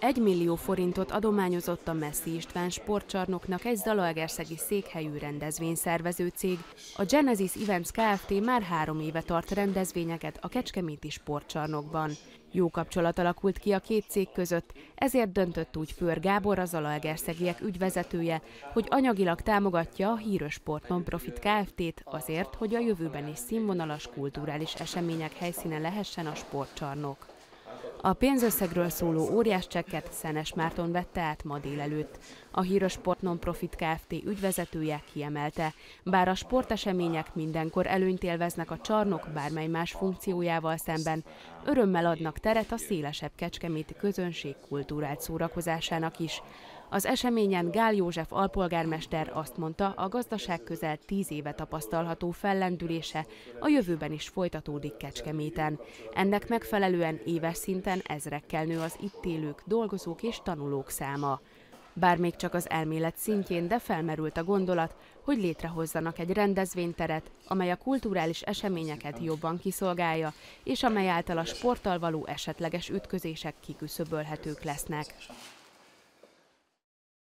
Egy millió forintot adományozott a Messzi István sportcsarnoknak egy zalaegerszegi székhelyű rendezvényszervező cég. A Genesis Events Kft. már három éve tart rendezvényeket a Kecskeméti sportcsarnokban. Jó kapcsolat alakult ki a két cég között, ezért döntött úgy Főr Gábor, a Zalaegerszegiek ügyvezetője, hogy anyagilag támogatja a Híros Sport Nonprofit Kft-t azért, hogy a jövőben is színvonalas kulturális események helyszíne lehessen a sportcsarnok. A pénzösszegről szóló óriás csekket Szenes Márton vette át ma délelőtt. A Híros Sport Nonprofit Kft. ügyvezetője kiemelte, bár a sportesemények mindenkor előnyt élveznek a csarnok bármely más funkciójával szemben, örömmel adnak teret a szélesebb kecskeméti közönség kultúrált szórakozásának is. Az eseményen Gál József alpolgármester azt mondta, a gazdaság közel tíz éve tapasztalható fellendülése a jövőben is folytatódik Kecskeméten. Ennek megfelelően éves szinten ezrekkel nő az itt élők, dolgozók és tanulók száma. Bár még csak az elmélet szintjén, de felmerült a gondolat, hogy létrehozzanak egy rendezvényteret, amely a kulturális eseményeket jobban kiszolgálja, és amely által a sporttal való esetleges ütközések kiküszöbölhetők lesznek.